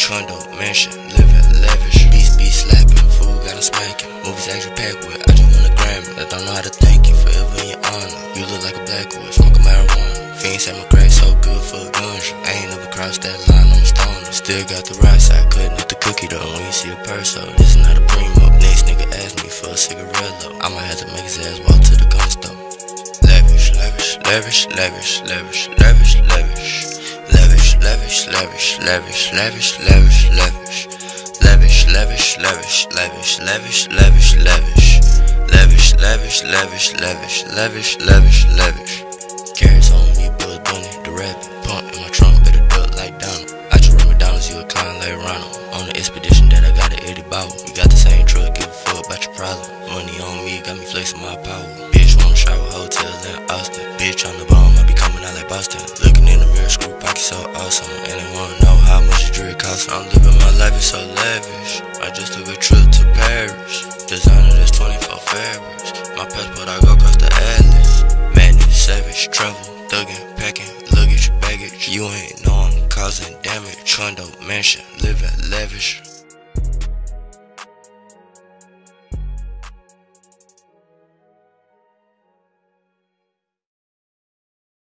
Trundo mansion, living lavish. Beast be slapping, food got 'em smacking. Movies action packed with, I just want a Grammy. I don't know how to thank you forever in your honor. You look like a black blackwood, smoking marijuana. Fiends say my crack so good for a gunja. I ain't never crossed that line, I'm a stoner. Still got the right side, cutting up the cookie though. When you see a purse, so this is not a primo. Next nigga asked me for a cigarette. I might have to make his ass walk to the gun store. Lavish, lavish, lavish, lavish, lavish, lavish, lavish. Lavish, lavish, lavish, lavish, lavish, lavish, lavish. Lavish, lavish, lavish, lavish, lavish, lavish, lavish. Lavish, lavish, lavish, lavish, lavish, lavish. Carrots on me, Bugs Bunny, the rabbit. Pump in my trunk, better duck like Donald. I just run McDonald's, you a clown like Ronald. On the expedition that I got at Eddie Bauer. You got the same truck, give a fuck about your problem. Money on me, got me flexing my power. I'm living my life, it's so lavish. I just took a trip to Paris. Designer this 24 fabrics. My passport, I go across the atlas. Man, it's savage, travel, thuggin', packing, luggage, baggage. You ain't know I'm causing damage. Trundo mansion, living lavish.